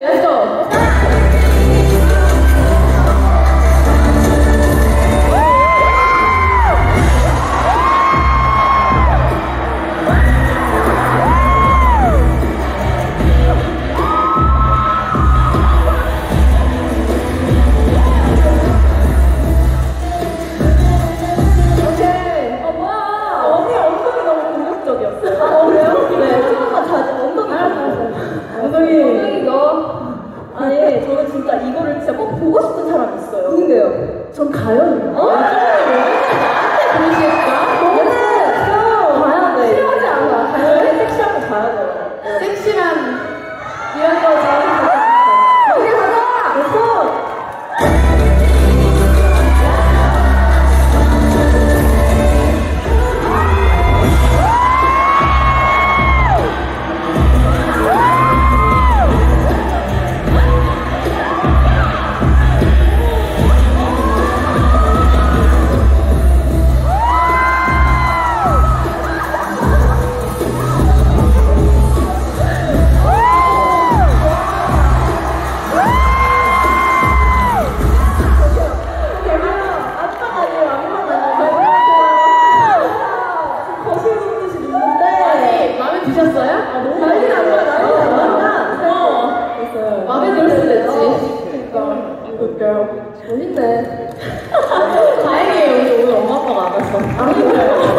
Let's go. 오케이. 어, 뭐야. 언니 엉덩이 너무 공격적이었어. 아, 그래요? 어? 나한테 보시겠다? 너는 봐야 돼. 싫어하지 않아. 섹시한 거 봐야 돼. 섹시한 이런 거 드셨어요? 아, 너무 난리 난 거야, 난리 난 거야. 어. 마음에 들었으면 됐지. 그니까. 멋있네. 다행이에요, 우리 오늘 엄마 아빠가 안 왔어. 안 왔어요.